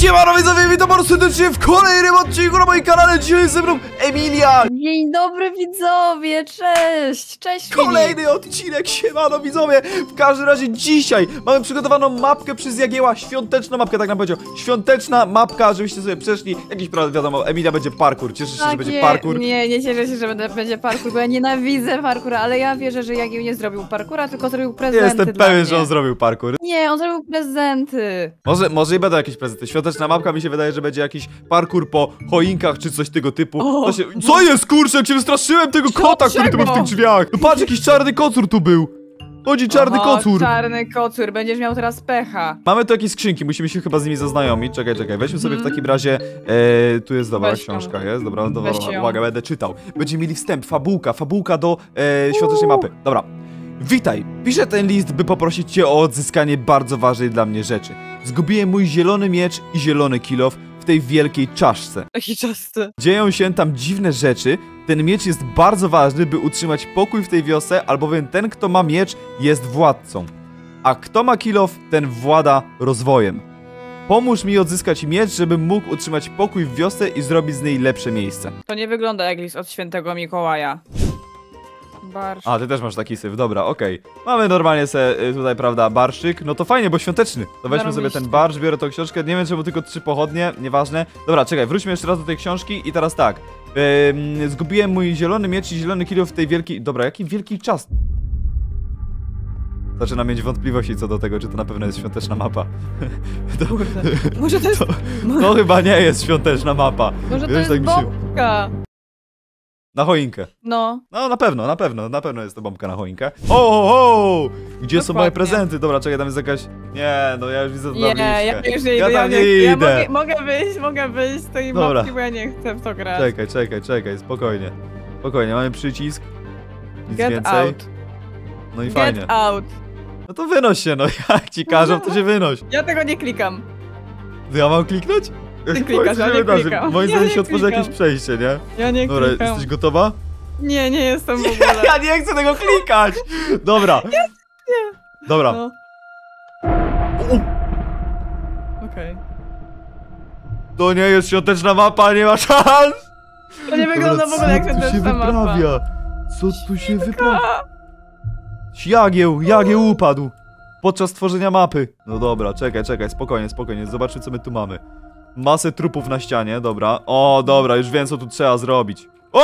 Siemano widzowie, witam bardzo serdecznie w kolejnym odcinku na moim kanale. Dzisiaj jestem Emilia. Dzień dobry widzowie, cześć! Cześć. Kolejny odcinek, siemano widzowie. W każdym razie dzisiaj mamy przygotowaną mapkę przez Jagieła, świąteczną mapkę, tak nam powiedział. Świąteczna mapka, żebyście sobie przeszli. Jakiś, prawda, wiadomo, Emilia będzie parkour. Cieszysz się, że Tak, będzie nie, parkour? Nie, nie cieszę się, że będę, będzie parkour, bo ja nienawidzę parkura, ale ja wierzę, że Jagieł nie zrobił parkura, tylko zrobił Nie prezenty jestem pewien, mnie. że on zrobił parkour. Nie, on zrobił prezenty. Może, może i będą jakieś prezenty. Świąteczna mapka mi się wydaje, że będzie jakiś parkour po choinkach czy coś tego typu. O! Się... Co jest kurczę, jak się wystraszyłem tego kota, który tu był w tych drzwiach. No patrz, jakiś czarny kocur tu był. Chodzi czarny Oho, kocur. czarny kocur, będziesz miał teraz pecha. Mamy tu jakieś skrzynki, musimy się chyba z nimi zaznajomić. Czekaj, czekaj, weźmy sobie w Mhm. takim razie. E, tu jest dobra Weź książka, jest? Dobra, dobra, ją. uwaga, będę czytał. Będziemy mieli wstęp, fabułka, fabułka do e, świątecznej mapy. Dobra. Witaj, piszę ten list, by poprosić cię o odzyskanie bardzo ważnej dla mnie rzeczy. Zgubiłem mój zielony miecz i zielony kilof w tej wielkiej czaszce. Czasty. Dzieją się tam dziwne rzeczy. Ten miecz jest bardzo ważny, by utrzymać pokój w tej wiosce, albowiem ten, kto ma miecz, jest władcą. A kto ma kilof, ten włada rozwojem. Pomóż mi odzyskać miecz, żebym mógł utrzymać pokój w wiosce i zrobić z niej lepsze miejsce. To nie wygląda jak list od świętego Mikołaja. Barsz. A, ty też masz taki syf, dobra, okej. Mamy normalnie se y, tutaj, prawda, barszyk. No to fajnie, bo świąteczny. To weźmy sobie Zarobiście. ten barsz, biorę tą książkę. Nie wiem, czemu tylko trzy pochodnie, nieważne. Dobra, czekaj, wróćmy jeszcze raz do tej książki i teraz tak. Ym, zgubiłem mój zielony miecz i zielony kilo w tej wielkiej... Dobra, jaki wielki czas? Zaczynam mieć wątpliwości co do tego, czy to na pewno jest świąteczna mapa. to, Kurde. Może to jest, to chyba nie jest świąteczna mapa. może to Wiesz, jest tak mi się- bombka. Na choinkę. No, No na pewno, na pewno, na pewno jest to bombka na choinkę. O, o, o! Gdzie są moje prezenty? Dobra, czekaj, tam jest jakaś... Nie, no ja już widzę tą nie, ja już nie idę, Ja tam nie, nie ja idę. mogę, mogę wyjść, mogę wyjść z tej Dobra. mapki, bo ja nie chcę w to grać. Czekaj, czekaj, czekaj, spokojnie. Spokojnie, mamy przycisk. Nic Get więcej. out. No i Get fajnie. out. No to wynoś się, no jak ci każą, to się wynoś. Ja tego nie klikam. Ja mam kliknąć? Ty klikasz, ja nie klikam. Moim zdaniem nie się otworzy jakieś przejście, nie? Ja nie Dobra, klikam. jesteś gotowa? Nie, nie jestem w ogóle. Ja nie chcę tego klikać! Dobra. Dobra. No. Okej. To nie jest świąteczna mapa, nie ma szans! To nie wygląda w ogóle jak co tu się świąteczna mapa. wyprawia? Co tu się wyprawia? Jagieł, jagieł upadł. Podczas tworzenia mapy. No dobra, czekaj, czekaj, spokojnie, spokojnie. Zobaczmy, co my tu mamy. Masę trupów na ścianie, dobra. O, dobra, już wiem, co tu trzeba zrobić. O!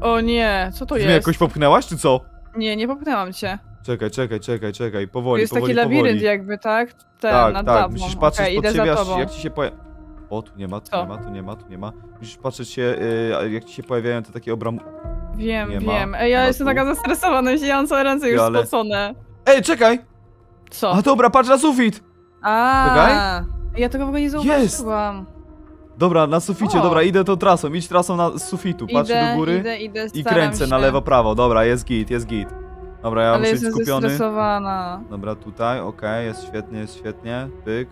O nie, co to Ty jest? mnie jakoś popchnęłaś, czy co? Nie, nie popchnęłam cię. Czekaj, czekaj, czekaj, czekaj. Tu Powoli, jest powoli, taki labirynt powoli. jakby, tak? Ten, tak, nad tak, tobą. musisz patrzeć Okej, pod idę siebie, za aż tobą. jak ci się pojawia... O, tu nie ma, tu Co? nie ma, tu nie ma, tu nie ma. Musisz patrzeć się, y, jak ci się pojawiają te takie obram... Wiem, Nie ma. wiem. Ej, ja Ma jestem tu. taka zestresowana, ja mam całe ręce już ale- spocone. Ej, czekaj! Co? A dobra, patrz na sufit! A, Czekaj. Ja tego w ogóle nie zauważyłam. Dobra, na suficie, O. dobra, idę tą trasą, idź trasą na z sufitu, patrzę Idę, do góry idę, idę, i kręcę się. na lewo, prawo, dobra, jest git, jest git. Dobra, ja Ale muszę być jestem skupiony. zestresowana. Dobra, tutaj, okej, jest świetnie, jest świetnie, pyk.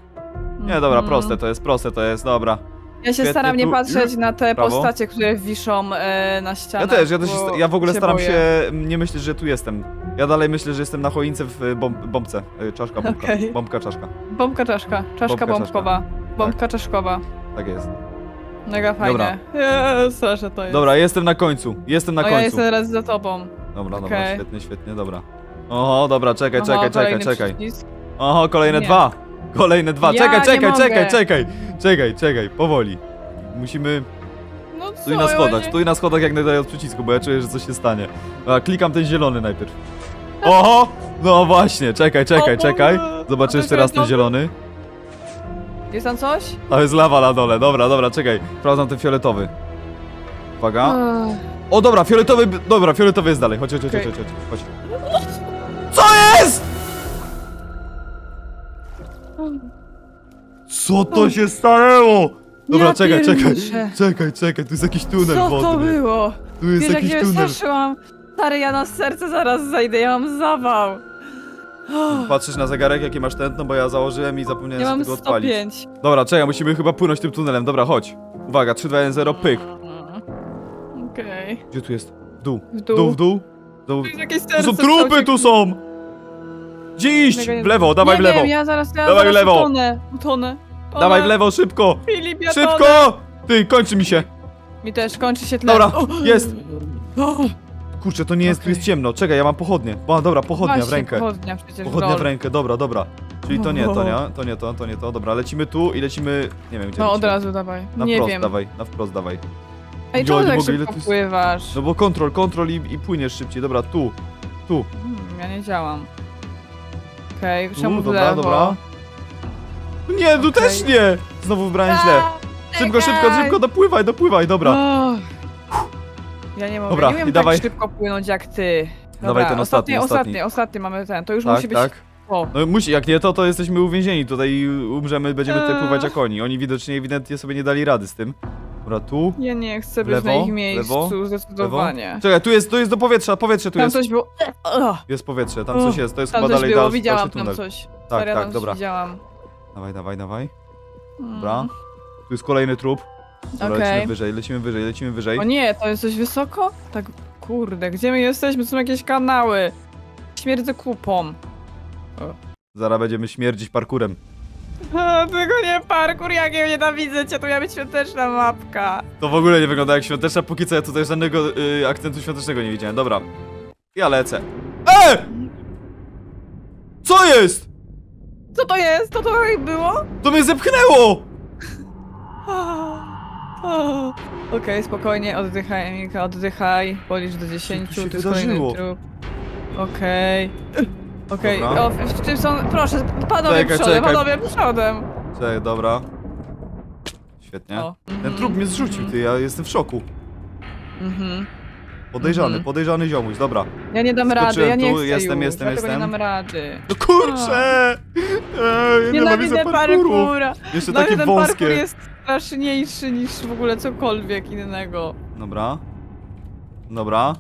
Nie, Mhm. dobra, proste to jest, proste to jest, dobra. Ja się staram nie patrzeć na te Prawo. postacie, które wiszą e, na Ja ścianach. też, ja też, ja w ogóle staram boję. się nie myśleć, że tu jestem. Ja dalej myślę, że jestem na choince w y, bomb, bombce, Y, czaszka, bombka, Okej. bombka, czaszka, Bombka czaszka, czaszka Bombka, bombkowa. Bombka czaszkowa. tak jest. Mega fajne. Jezu, że to jest. Dobra, jestem na końcu, jestem na o, ja końcu. jestem teraz za tobą. Dobra, dobra, okej. świetnie, świetnie, dobra. Oho, dobra, czekaj, Oho, czekaj, czekaj, czekaj. przycisk. Oho, kolejne Nie. dwa. Kolejne dwa. Ja czekaj, czekaj, mogę. czekaj, czekaj. Czekaj, czekaj, powoli. Musimy. No co? Stój na schodach, stój na schodach jak najdalej od przycisku, bo ja czuję, że coś się stanie. Dobra, klikam ten zielony najpierw. Oho! No właśnie, czekaj, czekaj, czekaj. A jeszcze raz ten zielony. Jest tam coś? To jest lawa na dole, dobra, dobra, czekaj. Sprawdzam ten fioletowy. Uwaga. O dobra, fioletowy, dobra, fioletowy jest dalej. Chodź, chodź, chodź, chodź, chodź, chodź. Co to się stanęło? Dobra, Ja czekaj, czekaj, czekaj, czekaj, tu jest jakiś tunel Co wodny. to było? Tu jest Wiesz, jak jakiś się tunel. wystraszyłam. Stary, ja na serce zaraz zajdę, ja mam zawał. Patrzysz na zegarek, jakie masz tętno, bo ja założyłem i zapomniałem Ja sobie tego odpalić. 105. Dobra, czekaj, musimy chyba płynąć tym tunelem. Dobra, chodź. Uwaga, 3, 2, 1, 0, pyk. Okej. Gdzie tu jest? W dół. W dół. dół, w dół. W dół. Tu jest jakieś Tu serce są trupy, tu są! Gdzie iść? W lewo, dawaj nie w lewo. Wiem, ja zaraz, ja Dawaj w lewo. utonę. Utonę. Dawaj w lewo, szybko! Filip, ja. Szybko! Ty, kończy mi się. Mi też kończy się tlen. Dobra, jest. Kurczę, to nie jest, Okej. jest ciemno. Czekaj, ja mam pochodnie. O, dobra, pochodnia w Właśnie, rękę. Pochodnia przecież, Pochodnia w rękę, dobra, dobra. Czyli to nie, to nie, to nie to, to nie to. Dobra, lecimy tu i lecimy, nie wiem gdzie No od lecimy. razu dawaj. Na nie wprost wiem. dawaj, na wprost dawaj. Ej, czemu tak mogę, ile tu pływasz? No bo kontrol, kontrol i, i płyniesz szybciej. Dobra, tu, tu. Hmm, ja nie działam. Okej, Tu, czemu w dobra, lewo? dobra. Nie, tu Okej. też nie! Znowu wybrałem źle. Szybko, szybko, czekaj. szybko, dopływaj, dopływaj, dobra. O. Ja nie mogę, Dobra, nie i umiem dawaj. tak szybko płynąć jak ty. Dobra, Dawaj ten ostatni, ostatni, ostatni. ostatni, mamy ten, to już tak, musi być... tak. O, No musi, jak nie to, to jesteśmy uwięzieni tutaj i umrzemy, będziemy tutaj pływać jak oni. Oni widocznie ewidentnie sobie nie dali rady z tym. Dobra, tu. ja nie chcę być Lewo, na ich lewo, miejscu, Lewo. zdecydowanie. Czekaj, tu jest, tu jest do powietrza, powietrze tu Tam jest. coś było... Jest powietrze, tam coś jest, to jest Tam chyba coś dalej było, dalszy, widziałam dalszy tam tunel. coś. Tak, Serio, tak, tam dobra. Widziałam. Dawaj, dawaj, dawaj. Mm. Dobra. Tu jest kolejny trup. Dobra, Okej. lecimy wyżej, lecimy wyżej, lecimy wyżej. O nie, to jest coś wysoko? Tak, kurde, gdzie my jesteśmy? Są jakieś kanały. Śmierdzę kupą. Zaraz będziemy śmierdzić parkurem. Tylko nie parkour, jak ja nienawidzę cię, to miała być świąteczna mapka. To w ogóle nie wygląda jak świąteczna, póki co ja tutaj żadnego y, akcentu świątecznego nie widziałem. Dobra. Ja lecę. E! Co jest? Co to jest? Co to było? To mnie zepchnęło! Okej, spokojnie, oddychaj, Emilka, oddychaj. Policz do 10, Co to jest kolejny wydarzyło? trup. Okej. Okej, Dobra. o, w- czym są... Proszę, panowie Czekaj, przodem, czekaj. panowie przodem. Czekaj, dobra. Świetnie. O. Ten trup mnie zrzucił, ty, ja jestem w szoku. Mhm. Podejrzany, Mhm. podejrzany ziomuś, dobra. Ja nie dam rady, Skoczyłem ja nie tu, chcę jestem, już, jestem, dlatego jestem. nie dam rady. No kurczę! Ej, ja nienawidzę Nienawidzę parkurów. parkura. Jeszcze takie ten parkour wąskie. jest straszniejszy niż w ogóle cokolwiek innego. Dobra. Dobra.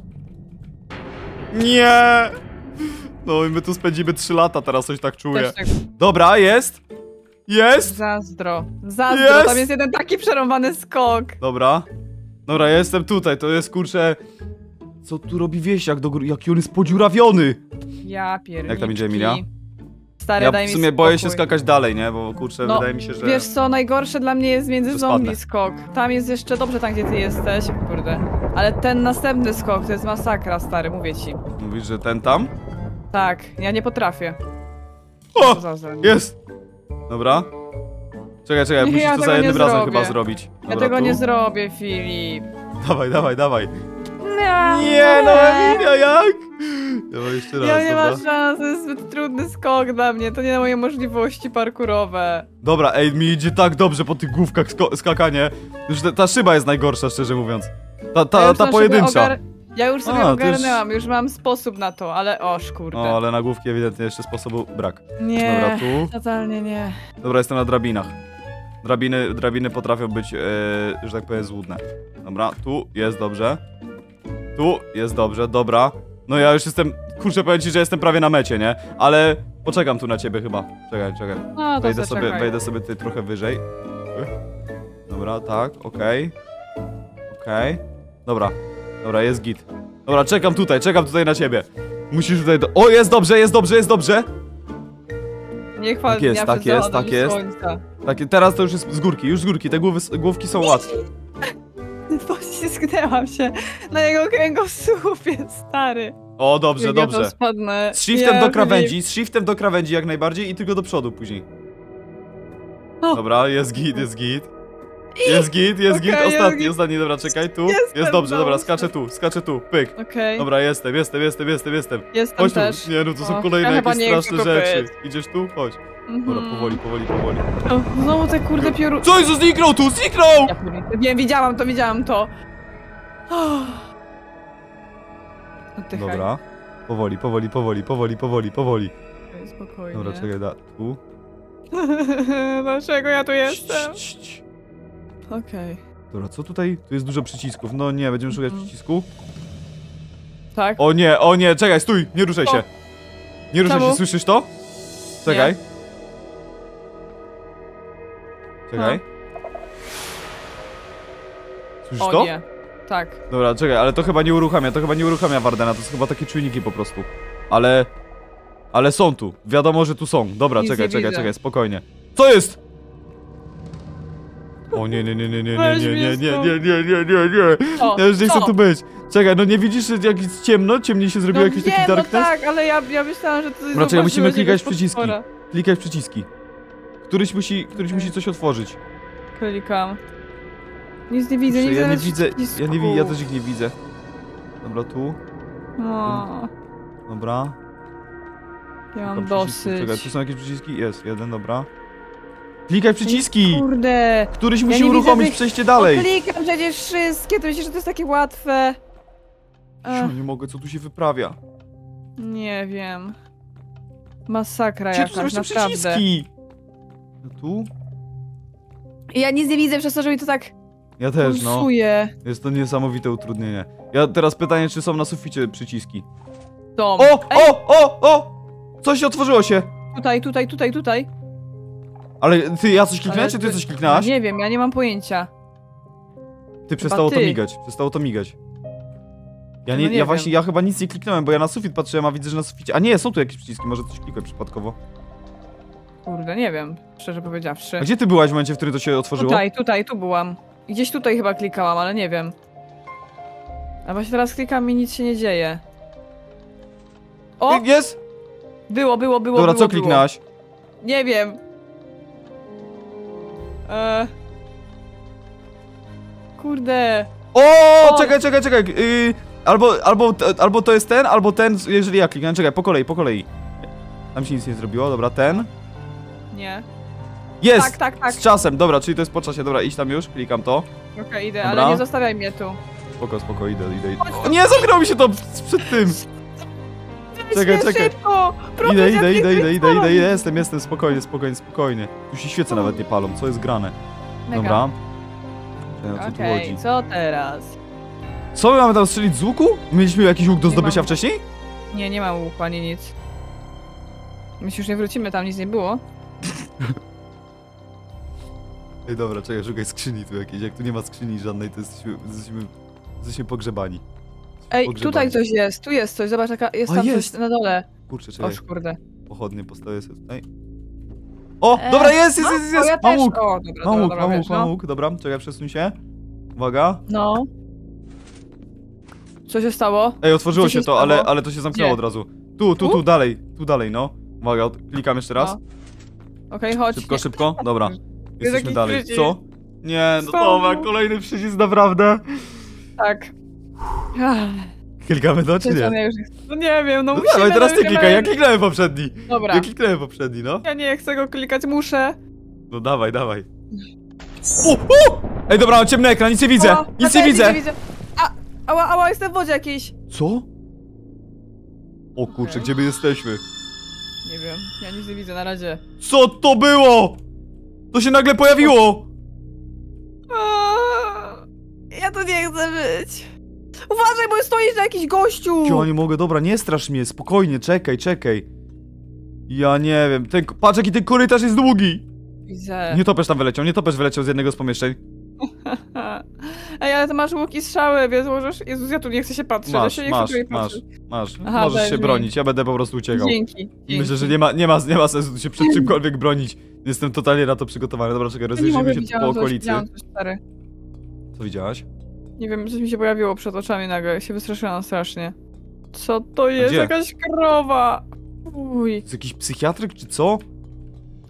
Nie! No i my tu spędzimy 3 lata, teraz coś tak czuję. Tak Dobra, jest! Jest! zazdro. Zazdro, Jest! tam jest jeden taki przerąbany skok. Dobra. Dobra, ja jestem tutaj, to jest kurczę... Co tu robi wieśniak do góry? Jaki on jest podziurawiony! Ja pierdolę. Jak tam idzie, Emilia? Stary, Ja w mi sumie boję się skakać dalej, nie? Bo kurczę, No, wydaje mi się, że... Wiesz co, najgorsze dla mnie jest między zombie skok. Tam jest jeszcze dobrze tam, gdzie ty jesteś, kurde. Ale ten następny skok to jest masakra, stary, mówię ci. Mówisz, że ten tam? Tak, ja nie potrafię. O! Jest! Dobra. Czekaj, czekaj, musisz Ja to za jednym razem zrobię. chyba zrobić. Ja Dobra, tego tu. nie zrobię, Filip. Dawaj, dawaj, dawaj. Nie, Nie, no Emilia, jak? Dawaj jeszcze raz, Ja nie dobra. mam szans, to jest zbyt trudny skok dla mnie, to nie na moje możliwości parkurowe. Dobra, ej, mi idzie tak dobrze po tych główkach skakanie. Już ta, ta szyba jest najgorsza, szczerze mówiąc. Ta, ta, ja ta tam pojedyncza. Ja już sobie A, to już- ogarnęłam, już mam sposób na to, ale oż kurde. O, ale na główki ewidentnie jeszcze sposobu brak. nie, Dobra, tu. totalnie nie. Dobra, jestem na drabinach. Drabiny, drabiny potrafią być, e, że tak powiem, złudne. Dobra, tu jest dobrze. Tu jest dobrze, dobra. No ja już jestem, kurczę, powiem ci, że jestem prawie na mecie, nie? Ale poczekam tu na ciebie chyba. Czekaj, czekaj. No to Wejdę sobie, wejdę sobie tutaj trochę wyżej. Dobra, tak, okej. Okej. Dobra, dobra, jest git. Dobra, czekam tutaj, czekam tutaj na ciebie. Musisz tutaj do... O, jest dobrze, jest dobrze, jest dobrze! Nie chwal Tak jest, tak jest, tak jest. Tak, teraz to już jest z górki, już z górki, te głowy, główki są łatwe. Poślizgnęłam się na jego kręgosłupie, stary. O, dobrze, Jak Ja dobrze. to spadnę. Z shiftem Ja, do krawędzi, z shiftem do krawędzi jak najbardziej i tylko do przodu później. O. Dobra, jest git, jest git. Jest git, jest git, Okej, jest ostatni, git. ostatni, dobra, czekaj, tu. Jestem, Jest dobrze, dobra, skaczę tu, skaczę tu, pyk. Okej, Dobra, jestem, jestem, jestem, jestem, jestem. jestem Chodź tu. też. Nie no, to są O, kolejne ja chyba jakieś nie chcę straszne rzeczy. Idziesz tu? Chodź. Mhm. Dobra, powoli, powoli, powoli. O, znowu te kurde pioru... Co jest, zniknął tu, zniknął! Ja pierdolę. Wiem, widziałam to, widziałam to. Oddychaj. Dobra. Powoli, powoli, powoli, powoli, powoli, powoli. Spokojnie. Dobra, czekaj, da, tu. Dlaczego ja tu jestem? Cii, cii, cii. Okej. Dobra, co tutaj? Tu jest dużo przycisków. No nie, będziemy szukać Mhm. przycisku. Tak? O nie, o nie, czekaj, stój, nie ruszaj O. się. Nie ruszaj Czemu? się, słyszysz to? Czekaj. Czekaj. Słyszysz O to? nie. Tak. Dobra, czekaj, ale to chyba nie uruchamia, to chyba nie uruchamia Wardena, to są chyba takie czujniki po prostu. Ale... Ale są tu, wiadomo, że tu są. Dobra, Nic czekaj, nie czekaj, widzę. czekaj, spokojnie. Co jest? O nie, nie, nie, nie, nie, nie, nie, nie, nie, nie, nie, nie, nie, nie. Co? Ja już nie chcę Co? tu być. Czekaj, no nie widzisz, że jak jest ciemno, ciemniej się zrobiło No jakiś wiem, taki no darkness? tak, ale ja, ja myślałam, że to Dobra, czekaj, musimy klikać przyciski. Klikaj w przyciski. Któryś musi, któryś musi coś otworzyć. Klikam. Nic nie widzę, nie Kurczę, widzę ja nie widzę, ja nie widzę, ja też ich nie widzę. Dobra, tu, O, dobra. ja mam Szukam przycisków. Czekaj, tu dosyć. są jakieś przyciski? Jest, jeden, dobra. Klikaj przyciski! Kurde. Któryś Ja musi widzę uruchomić tych- przejście dalej. Klikam przecież wszystkie, to myślisz, że to jest takie łatwe. Ja nie mogę, co tu się wyprawia? nie wiem. Masakra Gdzie tu są jakaś, jeszcze naprawdę. przyciski? No tu? Ja nic nie widzę przez to, że mi to tak Ja też, no. pulsuje. Jest to niesamowite utrudnienie. Ja teraz pytanie, czy są na suficie przyciski. Dom. O, Ej, o, o, o! Coś otworzyło się! tutaj, tutaj, tutaj, tutaj. Ale ty, ja coś kliknąłem, czy ty coś kliknęłaś? Nie wiem, ja nie mam pojęcia. Ty, przestało to ty. migać, przestało to migać. Ja, No nie, nie ja wiem. właśnie, ja chyba nic nie kliknąłem, bo ja na sufit patrzyłem, a widzę, że na suficie... A nie, są tu jakieś przyciski, może coś klikłem przypadkowo. Kurde, nie wiem, szczerze powiedziawszy. A gdzie ty byłaś w momencie, w którym to się otworzyło? Tutaj, tutaj, tu byłam. Gdzieś tutaj chyba klikałam, ale nie wiem. A właśnie teraz klikam i nic się nie dzieje. O! Jest! Było, było, było, Dobra, było, co było. kliknęłaś? Nie wiem. Eee... Kurde. O, O! czekaj, czekaj, czekaj. Yy, albo, albo, albo to jest ten, albo ten, jeżeli ja kliknę. Czekaj, po kolei, po kolei. Tam się nic nie zrobiło, dobra, ten. Nie. Jest! Tak, tak, tak. Z czasem, dobra, czyli to jest po czasie, dobra, idź tam już, klikam to. Okej, idę, Dobra. ale nie zostawiaj mnie tu. Spoko, spoko, idę, idę, idę. O, nie, zamknęło mi się to przed tym! Czekaj, czekaj. Szybko! Idę, idę, idę, idę, idę, idę, idę, jestem, jestem, spokojnie, spokojnie, spokojnie. Tu się świece nawet nie palą, co jest grane? Mega. Dobra. Czekaj, co tu Okej, chodzi? co teraz? Co, my mamy tam strzelić z łuku? Mieliśmy jakiś łuk do Nie zdobycia mam. wcześniej? Nie, nie ma łuku ani nic. Myślisz, że nie wrócimy, tam nic nie było? Ej, dobra, czekaj, szukaj skrzyni tu jakiejś. Jak tu nie ma skrzyni żadnej, to jesteśmy, jesteśmy, jesteśmy pogrzebani. Ej, Pogrzebani. tutaj coś jest, tu jest coś, zobacz, jaka, jest tam jest. coś na dole. Kurczę, czekaj, Oż kurde. pochodnie postawię sobie tutaj. O, E, dobra, jest, jest, jest, O, jest, ja mam też. łuk, O, dobra, mam łuk, dobra, mam łuk, mam no. łuk, dobra, czekaj, przesuń się. Uwaga. No. Co się stało? Ej, otworzyło Co się się to, ale, ale to się zamknęło Gdzie? od razu. Tu, tu, Tu? tu, dalej, tu dalej, no. Uwaga, od- klikam jeszcze raz. No. Okej, chodź. Szybko, szybko, dobra. Jesteśmy jakiś dalej. przycisk. Co? Nie, no Znowu. dobra, kolejny przycisk, naprawdę. Tak. Klikamy to, czy nie? ja już nie chcę. No nie wiem, no, No musimy. dawaj, teraz ty klikaj, ja kliknąłem poprzedni. Dobra. Ja kliknąłem poprzedni, no. Ja nie chcę go klikać, muszę. No dawaj, dawaj. U, u! Ej, dobra, mam ciemny ekran, nic nie widzę, O, nic nie widzę. widzę. A, ała, ała, jestem w wodzie jakiejś. Co? O kurczę, gdzie my jesteśmy? Nie wiem, ja nic nie widzę na razie. Co to było? To się nagle pojawiło! Aaaa, Ja tu nie chcę być. Uważaj, bo stoisz na jakiś gościu. Ja nie mogę, dobra, nie strasz mnie, spokojnie, czekaj, czekaj. Ja nie wiem, ten, patrz jaki ten korytarz jest długi! Widzę. Nie topesz tam wyleciał, nie topesz wyleciał z jednego z pomieszczeń. Ej, ale ty masz łuk i strzały, więc możesz... Jezus, ja tu nie chcę się patrzeć, ja Masz, się nie masz, chcę masz, patrzeć. masz. Aha, Możesz się bronić, ja będę po prostu uciekał. Dzięki, dzięki. Myślę, że nie ma, nie, ma, nie ma sensu tu się przed czymkolwiek bronić. Jestem totalnie na to przygotowany. Dobra, czekaj, Ja rozejrzyjmy się po okolicy. coś. Co widziałaś? Nie wiem, coś mi się pojawiło przed oczami nagle, się wystraszyłam strasznie. Co to jest? gdzie? Jakaś krowa! Uj, Jest jakiś psychiatryk czy co?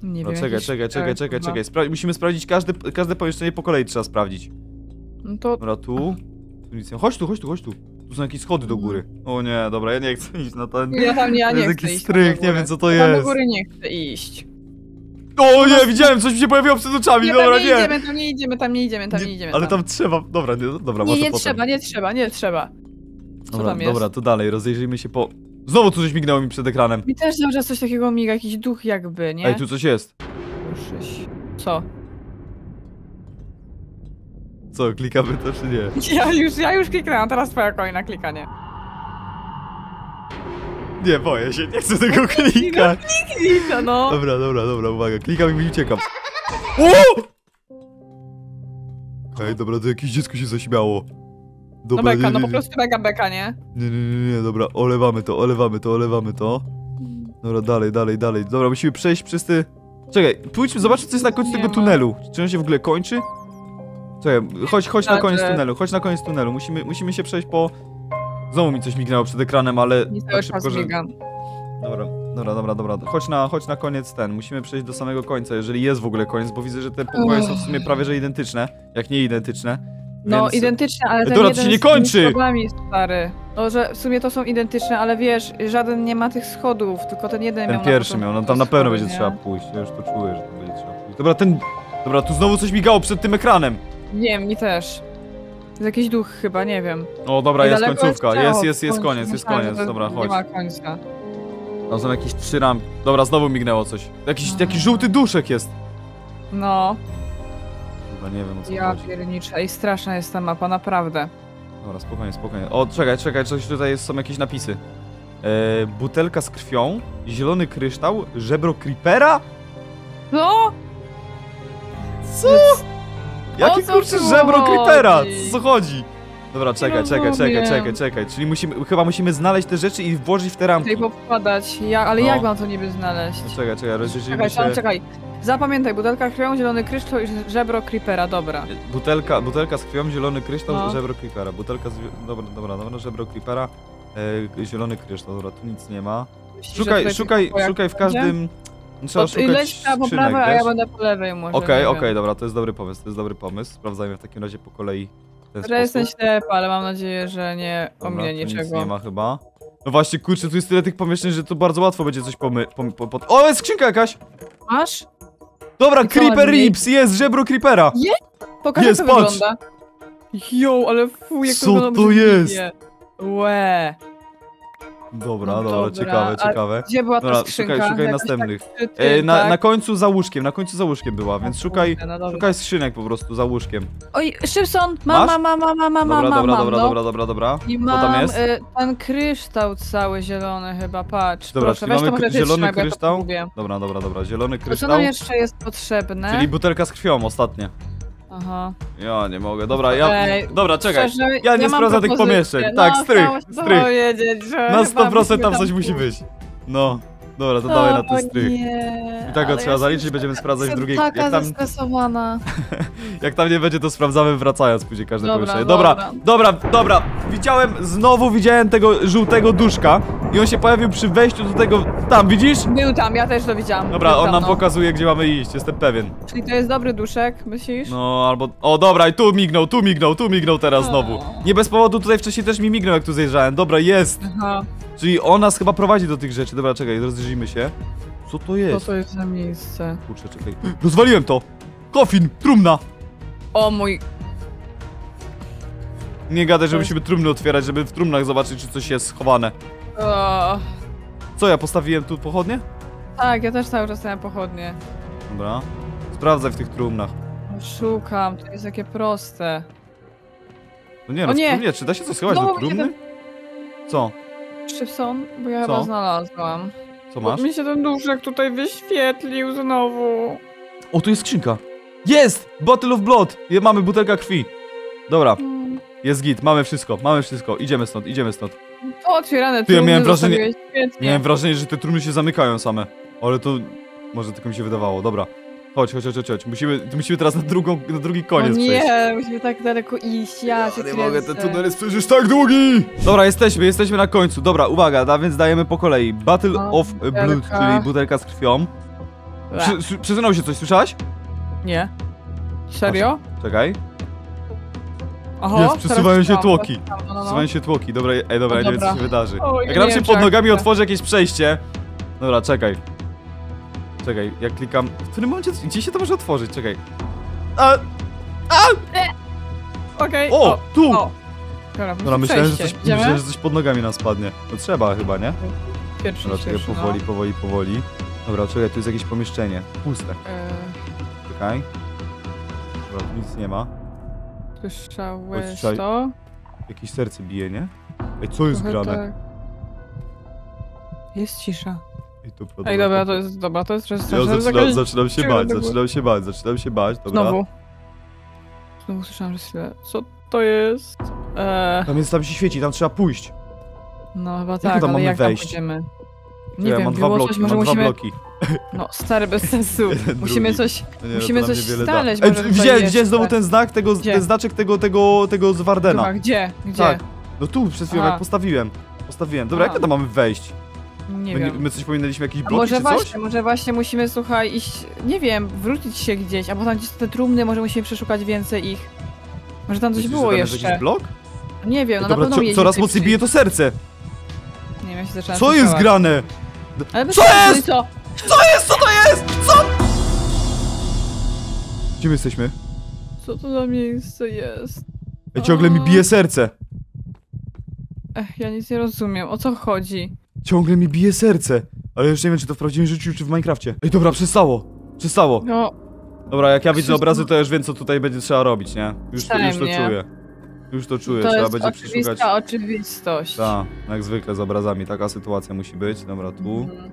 nie No wiem. czekaj, jakiś- czekaj, czekaj, tak, czekaj, czekaj. Spra musimy sprawdzić każde, każde pomieszczenie po kolei trzeba sprawdzić. No to... Dobra, tu. Tu nic nie. Chodź tu, chodź tu, chodź tu. Tu są jakieś schody do góry. O nie, dobra, ja nie chcę iść na ten. Ja tam nie, ja To nie jest chcę jakiś strych, tam do nie wiem, co to Ja Tam do jest. góry nie chcę iść. O nie, widziałem, coś mi się pojawiło przed oczami, Nie, dobra, tam nie nie. idziemy, tam nie idziemy, tam nie idziemy, tam nie idziemy. Ale tam trzeba, dobra, nie, dobra, Nie, może nie potem. trzeba, nie trzeba, nie trzeba. Co Dobra, tam jest? dobra, to dalej, rozejrzyjmy się po... Znowu tu coś mignęło mi przed ekranem. Mi też cały czas coś takiego miga, jakiś duch jakby, nie? Ej, tu coś jest. Co? Co, klikamy to czy nie? Ja już, ja już kliknęłam, teraz twoja kolejna klikanie. Nie, boję się, nie chcę tego klikać. Klika, no. Dobra, dobra, dobra, uwaga, klikam i uciekam. O! Ej, dobra, to jakieś dziecko się zaśmiało. No Dobra, beka, nie, no nie, po nie. prostu mega beka, nie? Nie, nie, nie, nie, dobra, olewamy to, olewamy to, olewamy to. Dobra, dalej, dalej, dalej. Dobra, musimy przejść przez te... Czekaj, pójdźmy, zobaczmy co jest na końcu Nie tego tunelu. Czy on się w ogóle kończy? Czekaj, chodź, chodź na Tak, koniec tunelu, chodź na koniec tunelu. Musimy, musimy się przejść po... Znowu mi coś mignęło przed ekranem, ale Nie cały tak czas szybko, że... biegam. Dobra, dobra, dobra, dobra. Chodź na, chodź na koniec ten. Musimy przejść do samego końca, jeżeli jest w ogóle koniec, bo widzę, że te pokoje są w sumie prawie że identyczne, jak nie identyczne. No, Więc- identyczne, ale ten Dobra, to się nie kończy! schodami, stary. No, że w sumie to są identyczne, ale wiesz, żaden nie ma tych schodów, tylko ten jeden Ten miał pierwszy na miał, no tam na pewno schody, będzie nie? trzeba pójść. Ja już to czuję, że to będzie trzeba pójść. Dobra, ten... Dobra, tu znowu coś migało przed tym ekranem. Nie, mi też. Jest jakiś duch chyba, nie wiem. O, dobra, jest końcówka. Jest, jest, jest końcu. koniec, jest koniec. Dobra, Nie chodź. ma końca. Tam są jakieś trzy ramki. Dobra, znowu mignęło coś. Jakiś, Aha. jakiś żółty duszek jest. No, Chyba nie wiem o co ja chodzi. pierniczę. I straszna jest ta mapa, naprawdę. Dobra, spokojnie, spokojnie. O, czekaj, czekaj, coś tutaj jest, są jakieś napisy. E, butelka z krwią, zielony kryształ, żebro creepera? No! Co? Jakie co kurczę tu żebro creepera? Co chodzi? Dobra, czekaj, czekaj, czekaj, rozumiem. czekaj, czekaj. Czyli musimy, chyba musimy znaleźć te rzeczy i włożyć w te ramki. Tutaj powkładać. Ja, ale No. jak mam to niby znaleźć? Czekaj, czekaj, rozdzielimy Czekaj, się. czekaj, czekaj. Zapamiętaj, butelka krwią, zielony kryształ i żebro creepera, dobra. Butelka, butelka z krwią, zielony kryształ, No. żebro creepera. Butelka z... Dobra, dobra, dobra, żebro creepera, e, zielony kryształ, dobra, tu nic nie ma. Myślisz, że Szukaj, tutaj szukaj, tylko jak szukaj w będzie? każdym... Trzeba To szukać leć prawo, skrzynek, prawo, a ja będę po lewej może. Okej, nie okej, wiem. dobra, to jest dobry pomysł, to jest dobry pomysł. Sprawdzajmy w takim razie po kolei ten Że jestem ślepa, ale mam nadzieję, że nie Dobra, ominie tu Nic niczego. nie ma chyba. No właśnie, kurczę, tu jest tyle tych pomieszczeń, że to bardzo łatwo będzie coś pomy... Pom, po, po... O, jest skrzynka jakaś! Masz? Dobra, I co, Creeper Rips, jest, żebro Creepera! Pokaż Jest, jak to patrz! wygląda. Jo, ale fu, jak Co to wygląda to jest? Łe. Dobra, No dobra, dobra, ciekawe, a ciekawe. Gdzie była ta Dobra, skrzynka? szukaj- szukaj Jakoś następnych. Tak E, na, tak? na końcu za łóżkiem, na końcu za łóżkiem była, więc szukaj, no szukaj skrzynek po prostu za łóżkiem. Oj, Szybson! Mam, Masz? mam, mam, mam, mam, Dobra, dobra, dobra, no. dobra, dobra, dobra. I Co mam tam jest? y, ten kryształ cały zielony chyba, patrz. Dobra, Proszę, czyli mamy zielony ja kryształ? pogubię. Dobra, dobra, dobra, zielony To co kryształ, nam jeszcze jest potrzebne? czyli butelka z krwią ostatnie. Aha. Ja nie mogę, dobra, ja... Ej, Dobra, czekaj, Szczerze, ja nie mam sprawdzam tych pomieszczeń. No, Tak, strych, strych. powiedzieć, że na chyba 100% musimy tam coś musi być. No, dobra, to dawaj na ten strych. Nie, I tak go trzeba ja zaliczyć, będziemy sprawdzać w drugiej... taka Jak tam, zestresowana. jak tam nie będzie, to sprawdzamy wracając później każde Dobra, pomieszczenie. Dobra, dobra, dobra, widziałem, znowu widziałem tego żółtego duszka i on się pojawił przy wejściu do tego... Tam, widzisz? Był tam, ja też to widziałam. Dobra, Był on nam no. pokazuje, gdzie mamy iść, jestem pewien. Czyli to jest dobry duszek, myślisz? No, albo... O, dobra, i tu mignął, tu mignął, tu mignął teraz O. znowu. Nie bez powodu tutaj wcześniej też mi mignął, jak tu zjeżdżałem. Dobra, jest. Aha, Czyli on nas chyba prowadzi do tych rzeczy. Dobra, czekaj, rozejrzyjmy się. Co to co jest? to jest za miejsce? Kurczę, czekaj. Rozwaliłem to! Kofin! Trumna! O mój... Nie gadaj, że musimy trumny otwierać, żeby w trumnach zobaczyć, czy coś jest schowane. O, Co, ja postawiłem tu pochodnie? tak, ja też cały czas miałem pochodnie. Dobra. Sprawdzaj w tych trumnach. Szukam, to jest takie proste. No nie, no nie! trumnie, czy da się coś schować do trumny? Co? Szybson, bo ja Co? chyba znalazłam. Co masz? Mi się ten duszek tutaj wyświetlił znowu. O, tu jest skrzynka. Jest! Bottle of blood! Je, mamy butelka krwi. Dobra, Mm. jest git, mamy wszystko, mamy wszystko. Idziemy stąd, idziemy stąd. To otwierane Ty, ja miałem wrażenie-. Miałem wrażenie, że te trumny się zamykają same. Ale to... Może tylko mi się wydawało, dobra. Chodź, chodź, chodź, chodź. Musimy, musimy teraz na, drugą, na drugi koniec o przejść. nie, musimy tak daleko iść, ja cię nie mogę, ten kręcę. tunel jest przecież tak długi! Dobra, jesteśmy, jesteśmy na końcu. Dobra, uwaga, a więc dajemy po kolei. Battle No, of Blood, butelka. czyli butelka z krwią. Ble. Przy, przy, przesunął się coś, słyszałaś? Nie. Serio? Czekaj. Aha, Jest, teraz przesuwają się tłoki. teraz no, no, no. Przesuwają się tłoki. Dobra, ej, dobra, O, ja nie wiem, co dobra. się wydarzy. O, Jak ja nam nie się wiem, pod czy nogami jak- otworzy jakieś przejście. Dobra, czekaj. Czekaj, jak klikam... W którym momencie... Gdzie się to może otworzyć? Czekaj. A, Okej. o, tu! o. Dobra, Dobra, myślałem że, coś. Idziemy? myślałem, że coś pod nogami nam spadnie. No trzeba chyba, nie? Pierwszy, Dobra, czekaj, pierwszy, powoli, no. powoli, powoli. Dobra, czekaj, tu jest jakieś pomieszczenie. Puste. Yy, Czekaj. Dobra, tu nic nie ma. Słyszałeś Słyszałeś? to? Jakieś serce bije, nie? Ej, co jest Trochę grane? tak. Jest cisza. Ej, to prawda, Ej, dobra, to jest, dobra, to jest Ja straszne. zaczynam, zaczynam się bać, zaczynam się bać, zaczynam się bać, dobra. Znowu. Znowu słyszałam, że chwilę. Co to jest? Eee, Tam jest, tam się świeci, tam trzeba pójść. no chyba tam tak, ale mamy jak wejść? tam pójdziemy? Nie ja wiem, mam dwa bloki, coś, może mam musimy... dwa bloki. No, stary, bez sensu. Jeden, musimy coś... No nie, no Musimy to nam coś znaleźć, widziałem, jeszcze. widziałem znowu ten znak, tego, Gdzie? ten znaczek tego, tego, tego z Wardena. Chyba, gdzie? Gdzie? Tak. No tu, przed chwilą jak postawiłem. Postawiłem. Dobra, A. jak tam mamy wejść? Nie My, wiem. my coś pominęliśmy, jakiś A blok może czy coś? właśnie, może właśnie musimy, słuchaj, iść, nie wiem, wrócić się gdzieś, albo tam gdzieś te trumny, może musimy przeszukać więcej ich. Może tam coś Myślisz, że było tam jest jeszcze. jakiś blok? Nie wiem, no, na Dobra, pewno co, coraz mocniej bije to serce. Nie wiem, ja się zaczęłam Co jest grane? Ale Co sensu, jest? Co? Co jest? Co to jest? Co? Gdzie my jesteśmy? Co to za miejsce jest? Ej, ciągle mi bije serce. Ech, ja nic nie rozumiem, o co chodzi? Ciągle mi bije serce. Ale już nie wiem, czy to w prawdziwym życiu, czy w Minecrafcie. Ej, dobra, przestało. Przestało. No, Dobra, jak ja widzę obrazy, to już wiem, co tutaj będzie trzeba robić, nie? Już, to, już to nie. czuję. Już to czuję, to trzeba jest będzie oczywista przeszukać. oczywistość. Tak, jak zwykle z obrazami, taka sytuacja musi być. Dobra, tu. Mhm.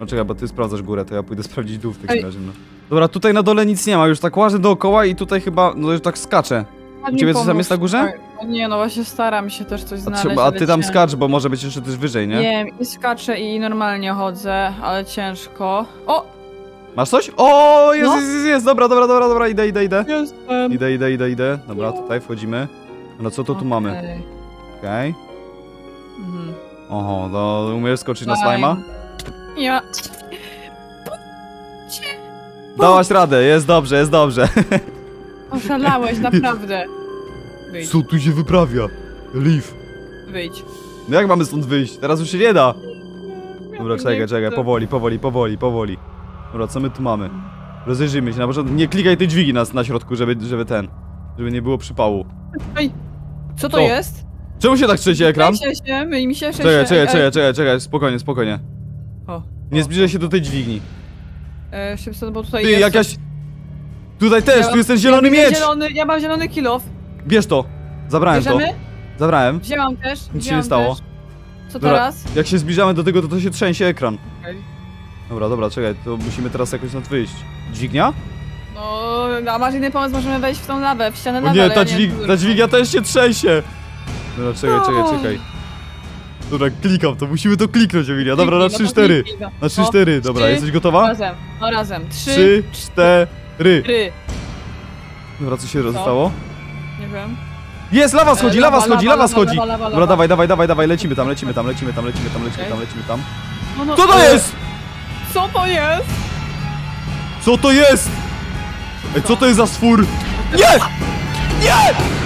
No czekaj, bo ty sprawdzasz górę, to ja pójdę sprawdzić dół w takim Ej. razie. No. Dobra, tutaj na dole nic nie ma, już tak łażę dookoła i tutaj chyba, no już tak skaczę. Ładnie ciebie coś tam jest na górze? O Nie, no właśnie staram się też coś znaleźć. a ty tam cię- skacz, bo może być jeszcze też wyżej, nie? Nie, i skaczę i normalnie chodzę, ale ciężko. O! Masz coś? O, jest, No. jest, jest, jest, dobra, dobra, dobra, dobra, idę, idę, idę. Jestem. Idę, idę, idę, idę. Dobra, tutaj wchodzimy. No co to tu mamy? Okej. Okej. Mhm. Oho, to umiesz skoczyć na Slime. slajma? Ja. Dałaś radę, jest dobrze, jest dobrze. Oszalałeś, naprawdę. Wyjdź, Co tu się wyprawia? Leaf. wyjdź. No jak mamy stąd wyjść? Teraz już się nie da. Dobra, czekaj, nie czekaj, powoli, powoli, powoli, powoli. Dobra, co my tu mamy? Rozejrzyjmy się, na początku nie klikaj tej dźwigi na, na środku, żeby, żeby ten, żeby nie było przypału. Ej, co to Co? jest? Czemu się tak trzęsie ekran? Trzęsie się, myj mi się, trzęsie. Czekaj, czekaj, czekaj, czekaj, czekaj, spokojnie, spokojnie. O, Nie o. zbliżaj się do tej dźwigni. E, Szybson, bo tutaj Ty, jest... jakaś... Tutaj też, Ja- tu jest ten zielony ja mam miecz! Zielony, ja mam zielony kilof. Bierz to. Zabrałem to. Bierzemy? Zabrałem. Wzięłam też. Nic się nie stało. Też. Co Dobra. teraz? Jak się zbliżamy do tego, to to się trzęsie ekran. Okej. Dobra, dobra, czekaj, to musimy teraz jakoś stąd wyjść. Dźwignia? No, a masz inny pomysł, możemy wejść w tą lawę, w ścianę lawy, nie, ta, dźwig, wiem, ta dźwignia też się trzęsie! Dobra, czekaj, czekaj, O. czekaj. Dobra, klikam to, musimy to kliknąć, Emilia. Dobra, na Kliknij, no 3-4. to kliknij, no. Na O, 3-4, dobra, trzy, jesteś gotowa? Razem, no razem. Trzy, 3, 4. cztery. Dobra, co się stało? Nie wiem. Jest, lawa schodzi, E, lawa lawa, schodzi, lawa, schodzi! lawa, lawa, Dobra, dawaj, dawaj, dawaj, dawaj, lecimy tam, lecimy tam, lecimy tam, lecimy tam, lecimy tam, lecimy tam. No, no, Co to e, jest? Co to jest? Co to jest? Ej, co to jest za stwór? Nie! Nie!